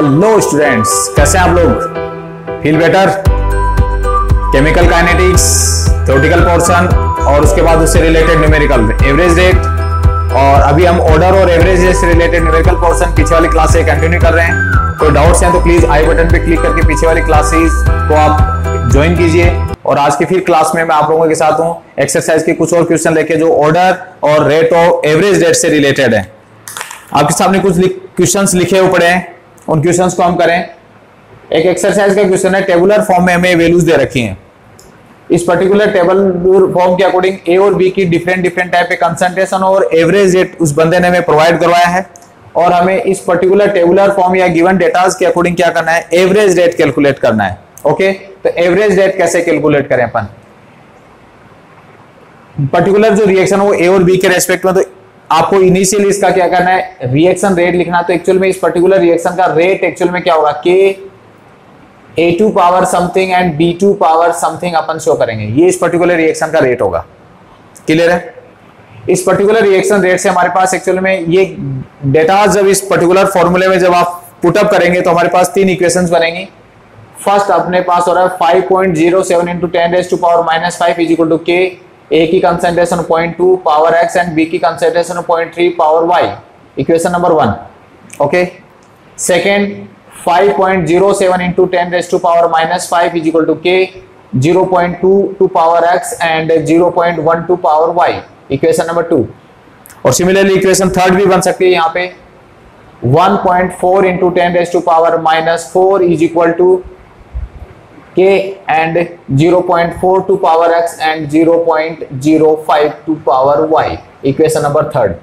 Hello students कैसे हैं आप लोग? Feel better chemical kinetics theoretical portion और उसके बाद उससे रिलेटेड न्यूमेरिकल एवरेज रेट और अभी हम ऑर्डर और एवरेज रेट से रिलेटेड न्यूमेरिकल पोर्शन पीछे वाली क्लास से कंटिन्यू कर रहे हैं। कोई डाउट्स हैं तो प्लीज़ आई बटन पे क्लिक करके पीछे वाली क्लासेस को आप ज्वाइन कीजिए। और आज की फिर क्लास में मैं आप लोगों के साथ हूँ। एक्सरसाइज के कुछ और क्वेश्चन लेके जो ऑर्डर और रेट ऑफ़ एवरेज रेट से रिलेटेड है। आपके सामने कुछ क्वेश्चंस लिखे हुए पड़े हैं। उन क्वेश्चंस को हम करें। एक एक्सरसाइज का क्वेश्चन है टेबुलर फॉर्म में हमें वैल्यूज़ दे रखी हैं। इस पर्टिकुलर टेबल फॉर्म के अकॉर्डिंग ए और बी की डिफरेंट डिफरेंट टाइप के कंसंट्रेशन और एवरेज रेट उस बंदे ने हमें प्रोवाइड करवाया है। और हमें इस पर्टिकुलर टेबुलर फॉर्म या गिवन डेटाज के अकॉर्डिंग क्या करना है? एवरेज रेट कैलकुलेट करना है। ओके तो एवरेज रेट कैसे कैलकुलेट करें अपन? पर्टिकुलर जो रिएक्शन हो ए और बी के रेस्पेक्ट में तो आपको इनिशियल इसका क्या करना है? रिएक्शन रेट लिखना तो एक्चुअल में इस पर्टिकुलर रिएक्शन का रेट एक्चुअल में क्या होगा k A to power something and B to power something upon show करेंगे। ये इस पर्टिकुलर रिएक्शन का रेट होगा। क्लियर है? इस पर्टिकुलर रिएक्शन रेट से हमारे पास एक्चुअल में ये डेटा जब इस पर्टिकुलर फॉर्मूले में जब आप पुटअप करेंगे तो हमारे पास तीन इक्वेशंस बनेंगी। फ़र्स्ट अपने पास हो रहा है five point zero seven into ten raise to power minus five is equal to K A की concentration point to power x and B की concentration point three power y equation number one okay second five point zero seven into ten raise to power minus five is equal to K zero point two to power x and zero point one to power y equation number two और similarly equation third भी बन सकती है यहाँ पे। 1.4 point four into ten raise to power minus four is equal to k and 0.4 to power x and 0.05 to power y. Equation number third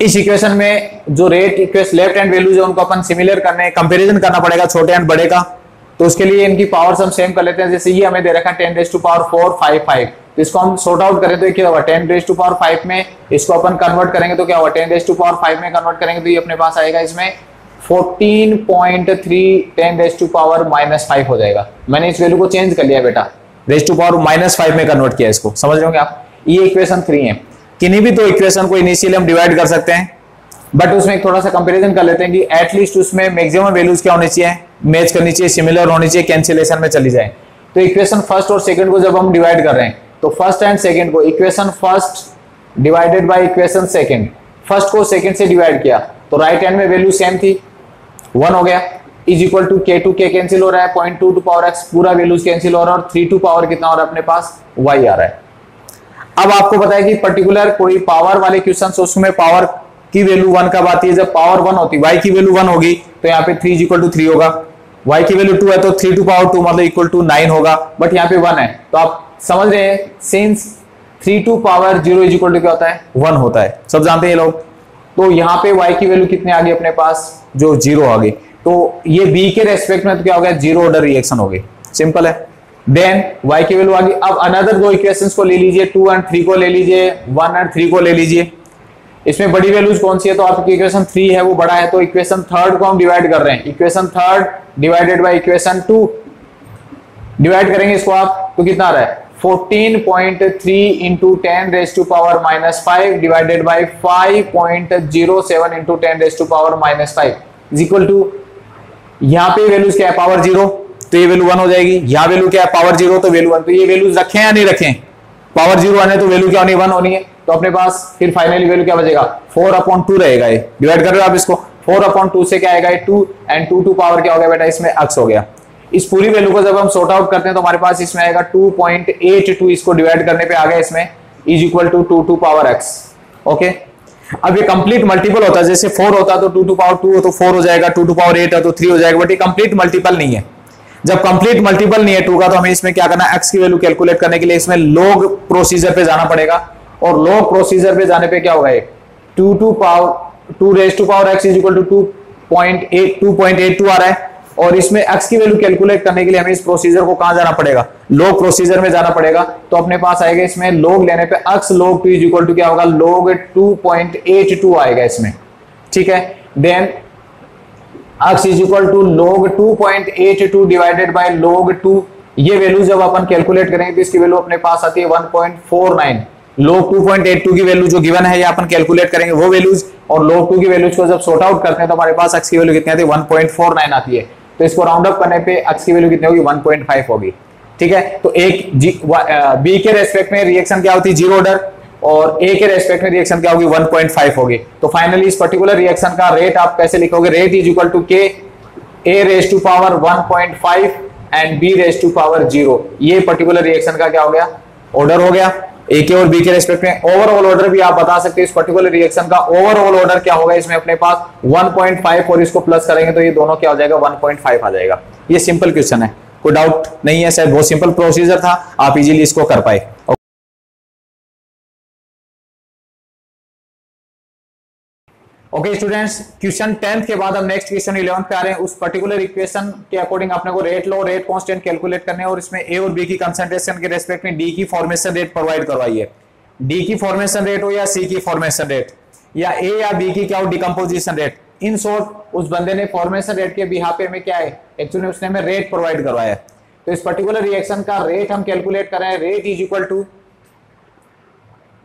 इस equation में जो rate equation left hand values है, उनको अपन सिमिलर करने comparison करना पड़ेगा छोटे and बड़े का। तो उसके लिए इनकी पावर्स हम सेम कर लेते हैं। जैसे ये हमें दे रखा है ten raise to power four five five तो इसको हम सॉर्ट आउट करें तो क्या होगा? Ten raise to power five में इसको अपन कन्वर्ट करेंगे तो क्या होगा? Ten raise to power five में कन्वर्ट करेंगे तो ये अपने पास आएगा इसमें। 14.3 10 रेस टू पावर हो जाएगा। मैंने इस वैल्यू को चेंज कर लिया बेटा। Raise to power minus five में कन्वर्ट किया इसको। समझ रहे होंगे आप? ये इक्वेशन थ्री है। किन्हीं भी दो इक्वेशन को इनिशियली हम डिवाइड कर सकते हैं बट उसमें थोड़ा सा कंपेरिजन कर लेते हैं कि एटलीस्ट उसमें मैक्सिमम वैल्यूज़ क्या होनी चाहिए मैच करनी चाहिए सिमिलर होनी चाहिए कैंसिलेशन में चली जाए। तो इक्वेशन फ़र्स्ट और सेकंड को जब हम डिवाइड कर रहे हैं तो फ़र्स्ट एंड सेकंड को equation first divided by equation second first को सेकंड से डिवाइड किया तो राइट हैंड में वैल्यू सेम थी। वन हो गया। Is equal to k to k cancel हो रहा है। Point two to power x पूरा वैल्यूज़ कैंसिल हो रहा है। और थ्री टू पावर कितना हो रहा है अपने पास? वाई आ रहा है। अब आपको पता है कि पर्टिकुलर कोई पावर वाले क्वेश्चन उसमें पावर की वैल्यू वन कब आती है? जब पावर वन होती है वाई की वैल्यू वन होगी तो यहाँ पे three is equal to three होगा। वाई की वैल्यू टू है तो थ्री टू पावर टू मतलब इक्वल टू नाइन होगा। बट यहाँ पे वन है। तो आप समझ रहे हैं since three to power zero is equal to क्या होता है? वन होता है। सब जानते हैं ये लोग? तो यहाँ पे y की वैल्यू कितने आ गई अपने पास? जो ज़ीरो आ गई। तो ये b के रेस्पेक्ट में तो क्या हो गया? ज़ीरो ऑर्डर रिएक्शन हो गई। सिंपल है। देन y की वैल्यू आ गई। अब अनदर दो इक्वेशंस को ले लीजिए। टू एंड थ्री को ले लीजिए। वन एंड थ्री को ले लीजिए। इसमें बड़ी वैल्यूज़ कौन सी है? तो आपकी इक्वेशन थ्री है, वो बड़ा है। तो इक्वेशन थर्ड को हम डिवाइड कर रहे हैं। Equation third divided by equation two divide करेंगे इसको आप तो कितना आ रहा है? 14.3 into 10 raised to power minus 5 divided by 5.07 into 10 raised to power minus 5 is equal to, यहाँ पे वैल्यूज़ क्या है? पावर ज़ीरो तो ये वैल्यू वन हो जाएगी। यहाँ वैल्यू क्या है? पावर ज़ीरो तो वैल्यू वन तो ये वैल्यूज़ रखें या नहीं रखें? पावर ज़ीरो आने तो वैल्यू क्या होनी? वन होनी है। तो अपने पास फिर फाइनली वैल्यू क्या बचेगा? फोर अपॉन टू रहेगा ये। डिवाइड कर रहे हो आप इसको। फोर अपॉन टू से क्या आएगा two and two to power क्या हो गया बेटा? इसमें अक्स हो गया। इस पूरी वैल्यू को जब हम सॉर्ट आउट करते हैं तो हमारे पास इसमें आएगा 2.82 इसको डिवाइड करने पे आ गया इसमें is equal to two to power x okay अब ये कंप्लीट मल्टीपल होता है, जैसे फोर होता तो टू टू पावर टू हो तो फोर हो जाएगा टू टू पावर एट है तो थ्री हो जाएगा बट ये कंप्लीट मल्टीपल नहीं है। जब कंप्लीट मल्टीपल नहीं है टू का तो हमें इसमें क्या करना एक्स की वैल्यू कैलकुलेट करने के लिए इसमें लोग प्रोसीजर पे जाना पड़ेगा। और लोग प्रोसीजर पे जाने पे क्या होगा two to power two raise to power x is equal to two point eight two point eight two आ रहा है। और इसमें x की वैल्यू कैलकुलेट करने के लिए हमें इस प्रोसीजर को कहाँ जाना पड़ेगा? लोग प्रोसीजर में जाना पड़ेगा। तो अपने पास आएगा इसमें लोग लेने पे x log two is equal to क्या होगा? log 2.82 आएगा इसमें। ठीक है? Then x is equal to log 2.82 divided by log 2 ये वैल्यू जब अपन कैलकुलेट करेंगे तो इसकी वैल्यू अपने पास आती है 1.49 लोग 2.82 की वैल्यू जो गिवन है ये अपन कैलकुलेट करेंगे वो वैल्यूज़ और लोग 2 की वैल्यूज़ को जब सॉर्ट आउट करते हैं तो हमारे पास एक्स की वैल्यू कितनी आती है? 1.49 आती है। तो इसको राउंड अप करने पे एक्स की वैल्यू कितनी होगी? 1.5 होगी। ठीक है? तो एक बी के रेस्पेक्ट में रिएक्शन क्या होती? है ज़ीरो ऑर्डर और ए के रेस्पेक्ट में रिएक्शन क्या होगी? 1.5 होगी। तो फाइनली इस पर्टिकुलर रिएक्शन का रेट आप कैसे लिखोगे? Rate is equal to k A raise to power 1.5 and B raise to power zero particular reaction का क्या हो गया? ऑर्डर हो गया। ए के और बी के रेस्पेक्ट में ओवरऑल ऑर्डर भी आप बता सकते हैं इस पर्टिकुलर रिएक्शन का ओवरऑल ऑर्डर क्या होगा इसमें अपने पास 1.5 और इसको प्लस करेंगे तो ये दोनों क्या हो जाएगा? 1.5 आ जाएगा। ये सिंपल क्वेश्चन है। कोई डाउट नहीं है सर बहुत सिंपल प्रोसीजर था। आप इजीली इसको कर पाए। ओके स्टूडेंट्स क्वेश्चन टेंथ के बाद हम नेक्स्ट क्वेश्चन इलेवंथ पे आ रहे हैं। उस पर्टिकुलर इक्वेशन के अकॉर्डिंग अपने को रेट लो रेट कांस्टेंट कैलकुलेट करने और इसमें ए और बी की कंसंट्रेशन के रेस्पेक्ट में डी की फॉर्मेशन रेट प्रोवाइड करवाई है डी की फॉर्मेशन रेट हो या सी की फॉर्मेशन रेट या ए या बी की क्या हो? डिकम्पोजिशन रेट इन शॉर्ट उस बंदे ने फॉर्मेशन रेट के बिहाफे में क्या है? एक्चुअली उसने हमें रेट प्रोवाइड करवाया। तो इस पर्टिकुलर रिएक्शन का रेट हम कैलकुलेट कर रहे हैं। Rate is equal to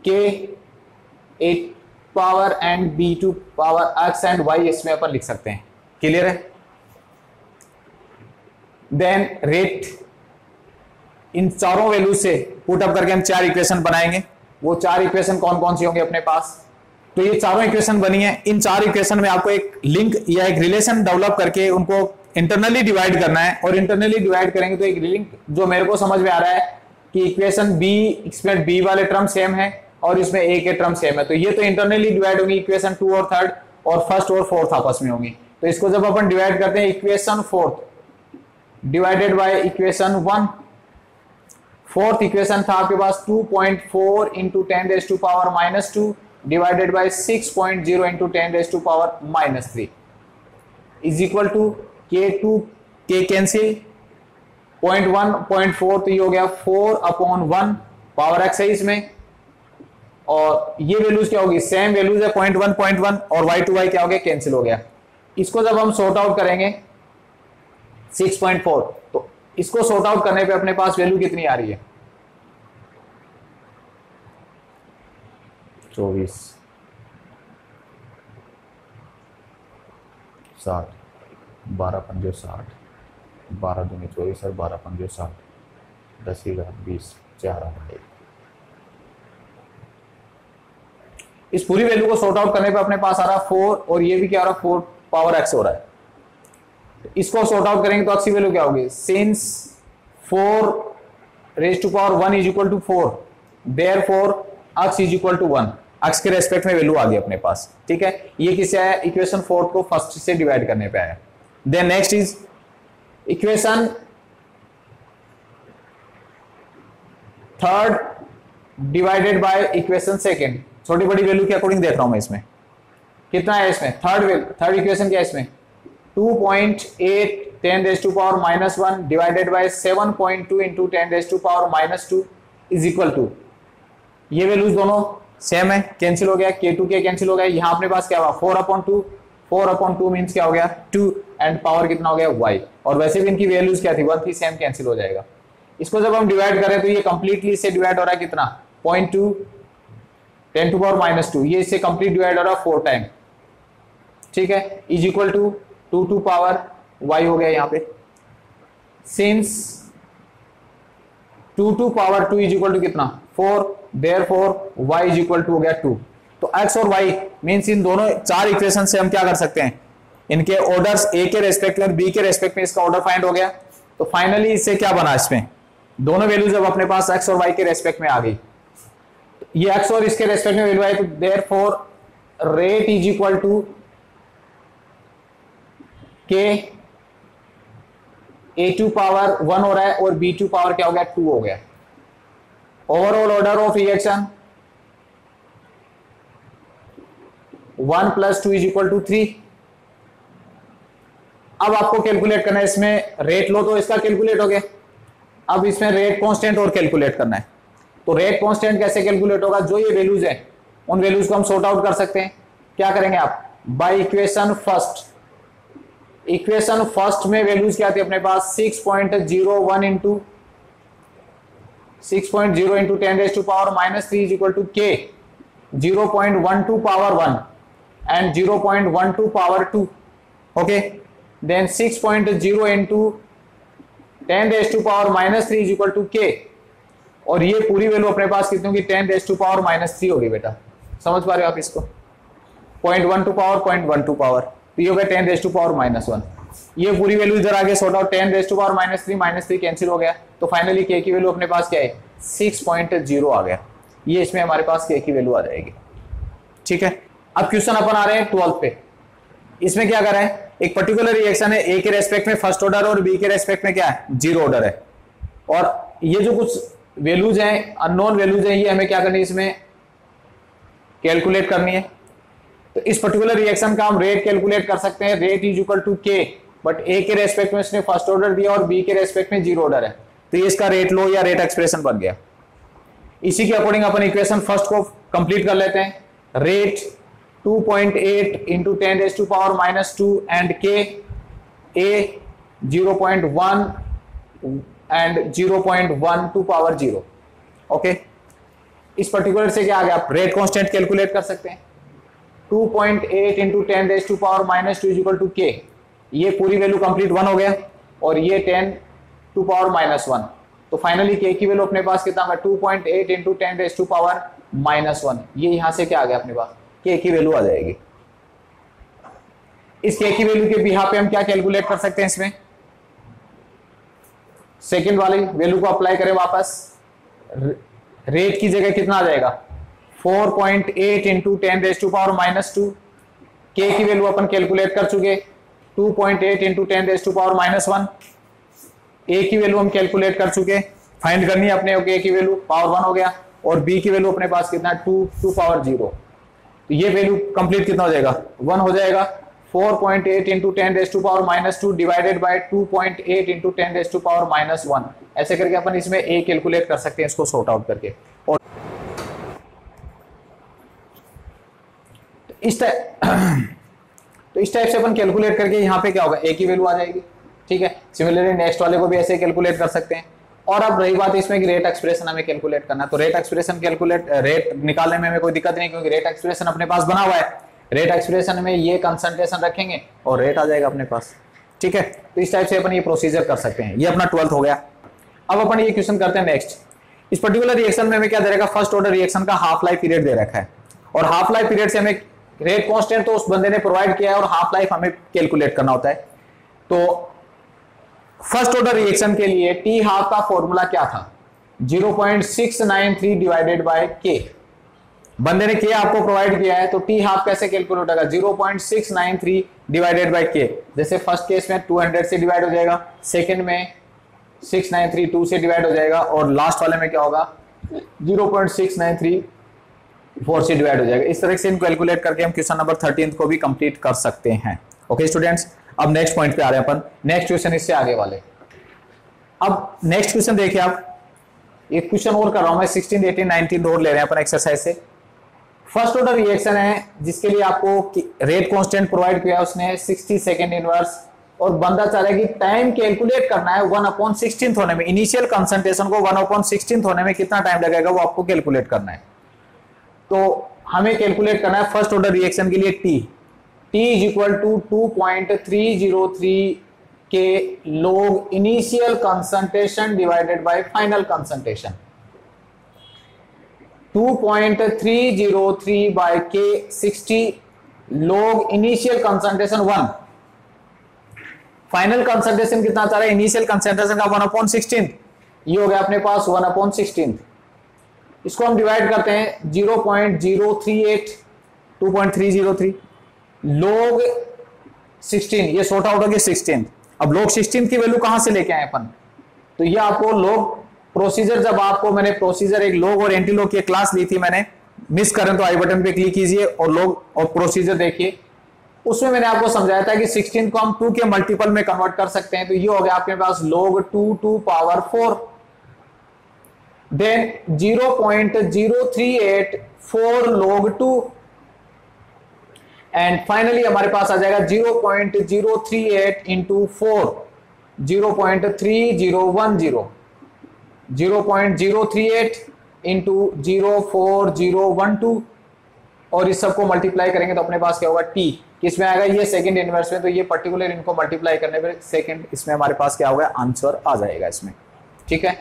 k power and B to power x and y इसमें अपन लिख सकते हैं। क्लियर है? देन रेट इन चारों वैल्यू से पुट अप करके हम चार इक्वेशन बनाएँगे। वो चार इक्वेशन कौन कौन सी होंगे अपने पास? तो ये चारों इक्वेशन बनी है। इन चार इक्वेशन में आपको एक लिंक या एक रिलेशन डेवलप करके उनको इंटरनली डिवाइड करना है। और इंटरनली डिवाइड करेंगे तो एक लिंक जो मेरे को समझ में आ रहा है कि इक्वेशन बी इसमें बी वाले टर्म सेम है। और इसमें ए के टर्म सेम है। तो ये तो इंटरनली डिवाइड होंगी इक्वेशन टू और थर्ड और फ़र्स्ट और फोर्थ आपस में होंगी। तो इसको जब अपन डिवाइड करते हैं equation fourth divided by equation one fourth equation था आपके पास 2.4 point four into ten raise to power minus two divided by six point zero into ten raise to power minus three is equal to k two k cancel point one point four तो ये हो गया four upon one power x है इसमें। और ये values क्या होगी? सेम वैल्यूज़ है पॉइंट वन पॉइंट वन और वाई टू वाई क्या हो गया? कैंसिल हो गया। इसको जब हम सॉर्ट आउट करेंगे सिक्स पॉइंट फोर तो इसको सॉर्ट आउट करने पे अपने पास वैल्यू कितनी आ रही है? चौबीस। साठ। बारह पंजे साठ। बारह दूनी चौबीस और बारह पंजे साठ। दस ग्यारह, बीस, चार आठ एक इस पूरी वैल्यू को सॉर्ट आउट करने पे अपने पास आ रहा है फोर और ये भी क्या आ रहा है फोर पावर एक्स हो रहा है। इसको सॉर्ट आउट करेंगे तो एक्स वैल्यू क्या होगी? Since four raise to power one is equal to four there four x is equal to one x के रेस्पेक्ट में वैल्यू आ गई अपने पास। ठीक है? ये किसे आया? इक्वेशन फोर को फ़र्स्ट से डिवाइड करने पे आया। Then next is equation third divided by equation second छोटी बड़ी वैल्यू के अकॉर्डिंग देख रहा हूँ मैं इसमें। कितना है इसमें? थर्ड थर्ड इक्वेशन क्या है इसमें? 2.8 10 raise to power minus one divided by 7.2 point two into ten raise to power minus two is equal to ये वैल्यूज़ दोनों सेम है कैंसिल हो गया के टू के कैंसिल हो गया यहाँ अपने पास क्या हुआ? Four upon two four upon two mean क्या हो गया? टू एंड पावर कितना हो गया? वाई और वैसे भी इनकी वैल्यूज़ क्या थी? वन थी सेम कैंसिल हो जाएगा। इसको जब हम डिवाइड करें तो ये कंप्लीटली इससे डिवाइड हो रहा है कितना? Point two ten two power minus two, ये इससे कंप्लीट डिवाइड हो रहा है फोर टाइम ठीक है? Is equal to two two power y हो गया यहाँ पे. Since two two power two is equal to कितना? Four there four y is equal to हो गया टू तो एक्स और वाई मीन्स इन दोनों चार इक्वेशन से हम क्या कर सकते हैं? इनके ऑर्डर्स ए के रेस्पेक्ट में बी के रेस्पेक्ट में इसका ऑर्डर फाइंड हो गया. तो फाइनली इससे क्या बना इसमें? दोनों वैल्यूज़ अब अपने पास एक्स और वाई के रेस्पेक्ट में आ गई. ये एक्स और इसके रेस्पेक्ट में वैल्यू तो there four rate is equal to k A two power one हो रहा है और बी टू पावर क्या हो गया? टू हो गया। Overall order of reaction one plus two is equal to three अब आपको कैलकुलेट करना है, इसमें रेट लो तो इसका कैलकुलेट हो गया। अब इसमें रेट कांस्टेंट और कैलकुलेट करना है। तो रेट कांस्टेंट कैसे कैलकुलेट होगा? जो ये वैल्यूज़ है, उन वैल्यूज़ को हम सॉर्ट आउट कर सकते हैं। क्या करेंगे आप? By equation first equation first में वैल्यूज़ क्या थी अपने पास? Six point zero one into six point zero into ten raise to power minus three is equal to k zero point one two power one and zero point one two power two okay then six point zero into ten raise to power minus three is equal to k और ये पूरी value अपने पास कितनी होगी? Ten raise to power minus three होगी बेटा। समझ पा रहे हो आप इसको? Point one two power point one two power तो ये हो गया ten raise to power minus one ये पूरी वैल्यू इधर आगे sort out ten raise to power minus three minus three cancel हो गया। तो फाइनली के की वैल्यू अपने पास क्या है? सिक्स पॉइंट ज़ीरो आ गया। ये इसमें हमारे पास के की वैल्यू आ जाएगी। ठीक है? अब क्वेश्चन अपन आ रहे हैं ट्वेल्थ पे। इसमें क्या कर रहे हैं? एक पर्टिकुलर रिएक्शन है ए के रेस्पेक्ट में फ़र्स्ट ऑर्डर और बी के रेस्पेक्ट में क्या है? ज़ीरो ऑर्डर है। और ये जो कुछ वैल्यूज़ हैं अननोन वैल्यूज़ हैं, ये हमें क्या करनी है इसमें? कैलकुलेट करनी है। तो इस पर्टिकुलर रिएक्शन का हम रेट कैलकुलेट कर सकते हैं। Rate is equal to k but A के रेस्पेक्ट में इसने फ़र्स्ट ऑर्डर दिया और बी के रेस्पेक्ट में ज़ीरो ऑर्डर है। तो ये इसका रेट लो या रेट एक्सप्रेशन बन गया। इसी के अकॉर्डिंग अपन इक्वेशन फ़र्स्ट को कंप्लीट कर लेते हैं। Rate 2.8 point eight into ten raise to power minus two and k A 0.1 and 0.1 two power zero okay इस पर्टिकुलर से क्या आ गया? आप रेट कांस्टेंट कैलकुलेट कर सकते हैं। 2.8 point eight into ten raise to power minus two is equal to k ये पूरी वैल्यू कंप्लीट वन हो गया और ये ten two power minus one तो फाइनली के की वैल्यू अपने पास कितना two point eight into ten raise to power minus one ये यहाँ से क्या आ गया अपने पास? के की वैल्यू आ जाएगी। इस के की वैल्यू के बिहा पे हम क्या कैलकुलेट कर सकते हैं इसमें? सेकेंड वाली वैल्यू को अप्लाई करें वापस। रेट की जगह कितना आ जाएगा? 4.8 point eight into ten raise to power minus two k की वैल्यू अपन कैलकुलेट कर चुके। 2.8 point eight into ten raise to power minus one A की वैल्यू हम कैलकुलेट कर चुके। फाइंड करनी है अपने ए की वैल्यू पावर वन हो गया। और बी की वैल्यू अपने पास कितना टू टू पावर ज़ीरो तो ये वैल्यू कंप्लीट कितना हो जाएगा? वन हो जाएगा। 4.8 point eight into ten raise to power minus two divided by two point eight into ten raise to power minus one ऐसे करके अपन इसमें ए कैलकुलेट कर सकते हैं, इसको सॉर्ट आउट करके। और इस टाइप तो इस टाइप से अपन कैलकुलेट करके यहाँ पे क्या होगा? ए की वैल्यू आ जाएगी, ठीक है? सिमिलरली नेक्स्ट वाले को भी ऐसे कैलकुलेट कर सकते हैं। और अब रही बात इसमें कि रेट एक्सप्रेशन हमें कैलकुलेट करना तो रेट एक्सप्रेशन कैलकुलेट रेट निकालने में हमें कोई दिक्कत नहीं, क्योंकि रेट एक्सप्रेशन अपने पास बना हुआ है। रेट एक्सप्रेशन में ये कंसंट्रेशन रखेंगे और रेट आ जाएगा अपने पास। ठीक है? तो इस टाइप से अपन ये प्रोसीजर कर सकते हैं। ये अपना ट्वेल्थ हो गया। अब अपन ये क्वेश्चन करते हैं नेक्स्ट इस पर्टिकुलर रिएक्शन में हमें क्या दे रखा फ़र्स्ट ऑर्डर रिएक्शन का हाफ़ लाइफ पीरियड दे रखा है। और हाफ़ लाइफ पीरियड से हमें रेट कॉन्स्टेंट तो उस बंदे ने प्रोवाइड किया है और हाफ़ लाइफ हमें कैलकुलेट करना होता है। तो फ़र्स्ट ऑर्डर रिएक्शन के लिए टी हाफ़ का फॉर्मूला क्या था? 0.693 डिवाइडेड बाय के बंदे ने के आपको प्रोवाइड किया है तो टी हाफ़ कैसे कैलकुलेट होगा 0.693 डिवाइडेड बाय के जैसे फ़र्स्ट केस में 200 से डिवाइड हो जाएगा सेकंड में 6932 से डिवाइड हो जाएगा, और लास्ट वाले में क्या होगा? 0.693 फोर से डिवाइड हो जाएगा। इस तरह से इन कैलकुलेट करके हम क्वेश्चन नंबर थर्टीन को भी कंप्लीट कर सकते हैं। ओके स्टूडेंट्स अब नेक्स्ट पॉइंट पे आ रहे हैं अपन। नेक्स्ट क्वेश्चन इससे आगे वाले। अब नेक्स्ट क्वेश्चन देखिए आप। एक क्वेश्चन और कर रहा हूँ मैं। 16 18 19 रोड ले रहे हैं अपन एक्सरसाइज से। फ़र्स्ट ऑर्डर रिएक्शन है, जिसके लिए आपको रेट कांस्टेंट प्रोवाइड किया उसने 60 सेकेंड इनवर्स और बंदा चाह रहा है कि टाइम कैलकुलेट करना है वन अपॉन सिक्सटीन होने में। इनिशियल कंसंट्रेशन को वन अपॉन सिक्सटीन होने में कितना टाइम लगेगा, वो आपको कैलकुलेट करना है। तो हमें कैलकुलेट करना है फ़र्स्ट ऑर्डर रिएक्शन के लिए t t is equal to two point three zero three k log initial concentration divided by final concentration 2.303 by k 60 log initial concentration one final concentration कितना चाह रहा है? इनिशियल कंसंट्रेशन का one upon sixteen ये हो गया अपने पास one upon sixteen इसको हम डिवाइड करते हैं zero point zero three eight two point three zero three log sixteen ये शॉर्ट आउट हो गया सिक्सटीन अब लोग सिक्सटीन की वैल्यू कहाँ से लेके आए अपन? तो ये आपको लोग प्रोसीजर जब आपको मैंने प्रोसीजर एक लोग और एंटी लोग की क्लास ली थी मैंने मिस करें तो आई बटन पे क्लिक कीजिए और लोग और प्रोसीजर देखिए। उसमें मैंने आपको समझाया था कि 16 को हम 2 के मल्टीपल में कन्वर्ट कर सकते हैं तो ये हो गया आपके पास लोग 2 टू पावर 4 देन 0.038 4 लोग 2 एंड फाइनली हमारे पास आ जाएगा 0.038 point zero three eight into four zero point three zero one zero zero point zero three eight into zero four zero one two और इस सबको मल्टीप्लाई करेंगे तो अपने पास क्या होगा टी किसमें आएगा? ये सेकंड इनवर्स में तो ये पर्टिकुलर इनको मल्टीप्लाई करने पर सेकंड इसमें हमारे पास क्या होगा? आंसर आ जाएगा इसमें। ठीक है?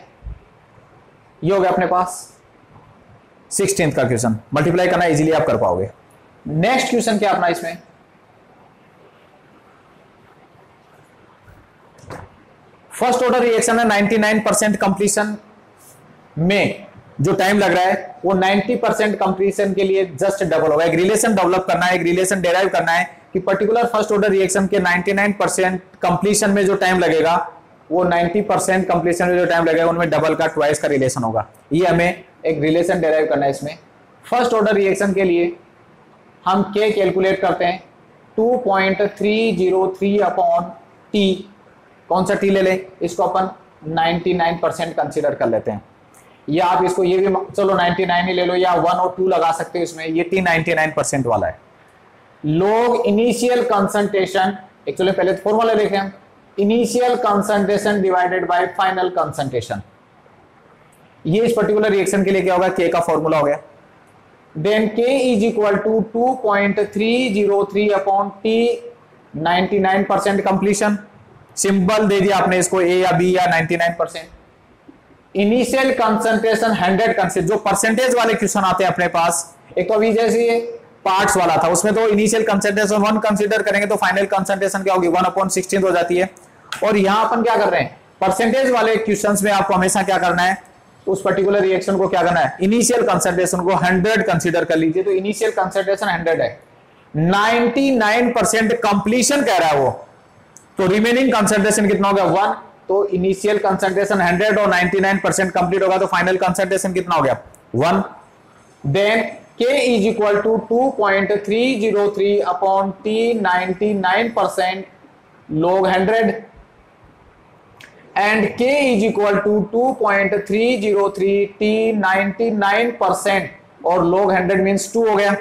ये हो गया अपने पास। सिक्सटींथ का क्वेश्चन मल्टीप्लाई करना इजीली आप कर पाओगे। नेक्स्ट क्वेश्चन क्या अपना इसमें? फ़र्स्ट ऑर्डर रिएक्शन है 99 परसेंट कंप्लीशन में, जो टाइम लग रहा है, वो 90 परसेंट कंप्लीशन के लिए जस्ट डबल होगा। एक रिलेशन डेवलप करना है, एक रिलेशन डेराइव करना है कि पर्टिकुलर फ़र्स्ट ऑर्डर रिएक्शन के 99 परसेंट कंप्लीशन में जो टाइम लगेगा, वो 90 परसेंट कंप्लीशन में जो टाइम लगेगा, उनमें डबल का ट्वाइस का रिलेशन होगा। ये हमें एक रिलेशन डेराइव करना है इसमें। फ़र्स्ट ऑर्डर रिएक्शन के लिए हम के कैलकुलेट करते हैं। 2.303 अपॉन टी कौन सा टी ले लें? इसको अपन 99 परसेंट कंसिडर कर लेते हैं। या आप इसको ये भी चलो 99 ही ले लो या वन और टू लगा सकते हो इसमें। ये टी 99 परसेंट वाला है। लोग इनिशियल कंसंट्रेशन एक्चुअली पहले तो फॉर्मूला देखें initial concentration divided by final concentration ये इस पर्टिकुलर रिएक्शन के लिए क्या होगा के का फॉर्मूला हो गया। Then k is equal to two point three zero three upon t ninety nine percent completion symbol दे दिया आपने इसको ए या बी या ninety nine percent initial concentration hundred consent जो परसेंटेज वाले क्वेश्चन आते हैं अपने पास, एक तो अभी जैसे पार्ट्स वाला था, उसमें तो इनिशियल कंसंट्रेशन वन कंसिडर करेंगे तो फाइनल कंसंट्रेशन क्या होगी? वन अपॉन सिक्सटीन हो जाती है। और यहाँ अपन क्या कर रहे हैं? परसेंटेज वाले क्वेश्चन में आपको हमेशा क्या करना है? उस पर्टिकुलर रिएक्शन को क्या करना है? इनिशियल कंसंट्रेशन को 100 कंसीडर कर लीजिए तो इनिशियल कंसेंट्रेशन 100 है। 99 परसेंट कंप्लीशन कह रहा है वो। तो रिमेनिंग कंसंट्रेशन कितना हो गया वन तो इनिशियल कंसंट्रेशन 100 और 99 परसेंट कंप्लीट होगा तो फाइनल कंसंट्रेशन कितना हो गया? One then k is equal to two point three zero three upon t ninety nine percent log hundred and k is equal to two point three zero three t ninety nine percent और log hundred means to हो गया।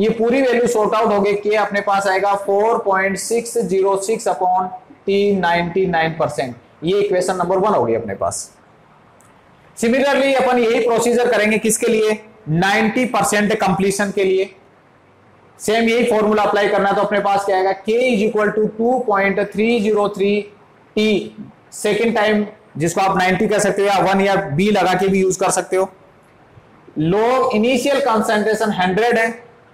ये पूरी value sort out होगी के अपने पास आएगा four point six zero six upon t ninety nine percent ये इक्वेशन नंबर वन होगी अपने पास। सिमिलरली अपन यही प्रोसीजर करेंगे किसके लिए? 90 परसेंट कंप्लीशन के लिए। सेम यही फॉर्मूला अप्लाई करना तो अपने पास क्या आएगा? K is equal to two point three zero three t second time जिसको आप 90 कह सकते हो या वन या बी लगा के भी यूज़ कर सकते हो। लोग इनिशियल कंसेंट्रेशन 100 है।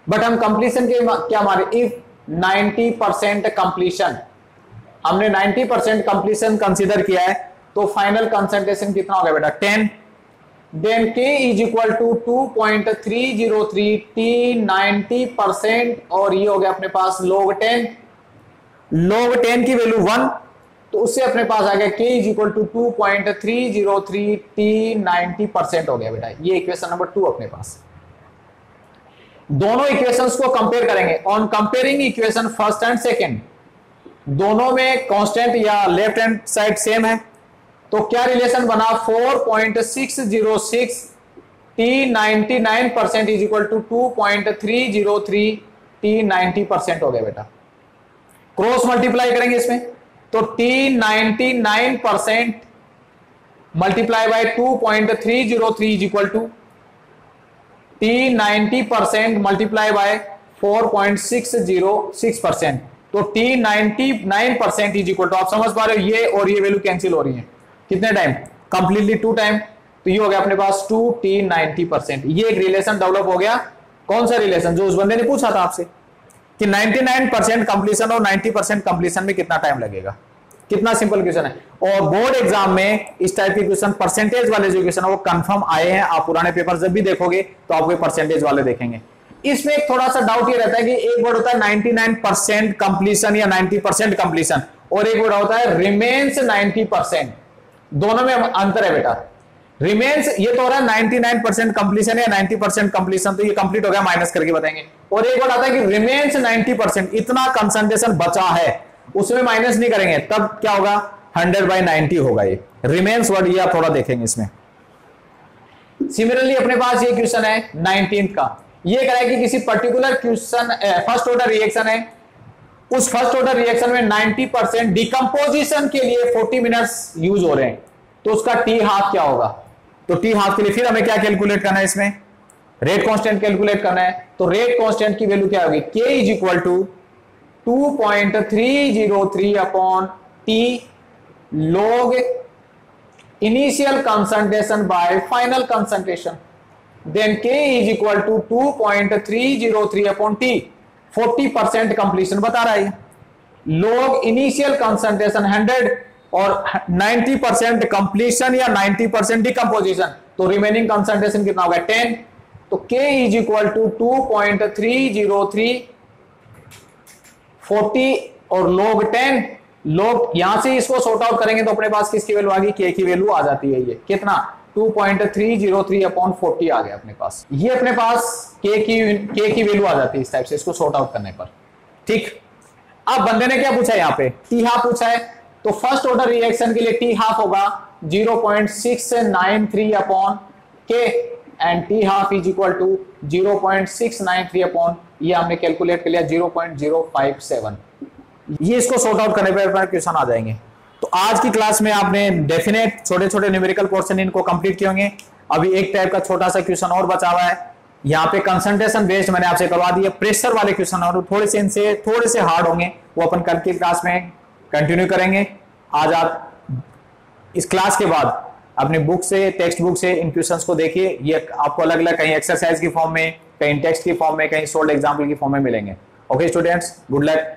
बट हम कंप्लीशन के क्या मारे? इफ़ 90 परसेंट कंप्लीशन हमने 90 परसेंट कंप्लीशन कंसिडर किया है तो फाइनल कंसेंट्रेशन कितना हो गया बेटा? 10 then k is equal to two point three zero three t ninety percent और ये हो गया अपने पास लोग टेन लोग टेन की वैल्यू वन तो उससे अपने पास आ गया k is equal to two point three zero three t ninety percent हो गया बेटा। ये इक्वेशन नंबर टू अपने पास। दोनों इक्वेशंस को कंपेयर करेंगे। On comparing equation first and second दोनों में कांस्टेंट या लेफ़्ट हैंड साइड सेम है। तो क्या रिलेशन बना? 4.606 t 99 percent is equal to 2.303 t 90 percent हो गया बेटा। क्रॉस मल्टीप्लाई करेंगे इसमें। तो t 99 percent multiply by 2.303 is equal to t 90 percent multiply by 4.606 percent तो t 99 percent is equal to आप समझ पा रहे हो, ये और ये वैल्यू कैंसिल हो रही है। कितने टाइम कंप्लीटली टू टाइम तो ये हो गया अपने पास टू टी नाइनटी परसेंट ये एक रिलेशन डेवलप हो गया। कौन सा रिलेशन जो उस बंदे ने पूछा था आपसे कि 99 परसेंट कंप्लीशन और 90 परसेंट कंप्लीशन में कितना टाइम लगेगा। कितना सिंपल क्वेश्चन है। और बोर्ड एग्ज़ाम में इस टाइप के क्वेश्चन परसेंटेज वाले जो क्वेश्चन है, वो कंफर्म आए हैं। आप पुराने पेपर जब भी देखोगे तो आप आपको परसेंटेज वाले देखेंगे। इसमें एक थोड़ा सा डाउट ये रहता है कि एक वर्ड होता है 99 परसेंट कंप्लीशन या 90 परसेंट कंप्लीशन और एक वर्ड होता है रिमेन्स 90 परसेंट दोनों में अंतर है बेटा। रिमेन्स ये तो हो रहा है 99 परसेंट कंप्लीशन या 90 परसेंट कंप्लीशन तो ये कंप्लीट हो गया माइनस करके बताएँगे। और एक बार आता है कि रिमेन्स 90 परसेंट इतना कंसंट्रेशन बचा है। उसमें माइनस नहीं करेंगे, तब क्या होगा? 100 बाई 90 होगा ये। रिमेन्स वर्ड ये आप थोड़ा देखेंगे इसमें। सिमिलरली अपने पास ये क्वेश्चन है नाइनटीन का। ये कह रहा है कि किसी particular question first order reaction है। उस फ़र्स्ट ऑर्डर रिएक्शन में 90 परसेंट डिकम्पोजिशन के लिए 40 मिनट्स यूज़ हो रहे हैं। तो उसका टी हाफ़ क्या होगा? तो टी हाफ़ के लिए फिर हमें क्या कैलकुलेट करना है इसमें? रेट कांस्टेंट कैलकुलेट करना है। तो रेट कांस्टेंट की वैल्यू क्या होगी? K is equal to two point three zero three upon t log initial concentration by final concentration. Then k is equal to 2.303 upon t. 40 percent completion बता रहा है। लोग इनिशियल कंसंट्रेशन 100 और 90 percent completion या 90 percent decomposition तो remaining concentration कितना होगा 10 तो k इज़ इक्वल टू 2.303 40 और log 10 लोग यहाँ से इसको सॉर्ट आउट करेंगे तो अपने पास किसकी वैल्यू आ गई? के की वैल्यू आ जाती है ये। कितना? 2.303 अपॉन 40 आ गया अपने पास। ये अपने पास के की के की वैल्यू आ जाती है इस टाइप से इसको सॉर्ट आउट करने पर। ठीक? अब बंदे ने क्या पूछा यहाँ पे? टी हाफ़ पूछा है। तो फ़र्स्ट ऑर्डर रिएक्शन के लिए टी हाफ़ होगा 0.693 upon k and t half is equal to 0.693 upon ये हमने कैलकुलेट कर लिया 0.057 ये इसको सॉर्ट आउट करने पर क्वेश्चन आ जाएँगे। तो आज की क्लास में आपने डेफिनेट छोटे छोटे न्यूमेरिकल पोर्शन इनको कंप्लीट किए होंगे। अभी एक टाइप का छोटा सा क्वेश्चन और बचा हुआ है। यहाँ पे कंसंट्रेशन बेस्ड मैंने आपसे करवा दिया प्रेशर वाले क्वेश्चन और थोड़े से इनसे, थोड़े से हार्ड होंगे। वो अपन कल की क्लास में कंटिन्यू करेंगे। आज आप इस क्लास के बाद अपनी बुक से टेक्स्ट बुक से इन क्वेश्चंस को देखिए। ये आपको अलग अलग कहीं एक्सरसाइज की फॉर्म में, कहीं टेक्स्ट की फॉर्म में, कहीं सोल्ड एग्ज़ाम्पल की फॉर्म में मिलेंगे। Okay students good luck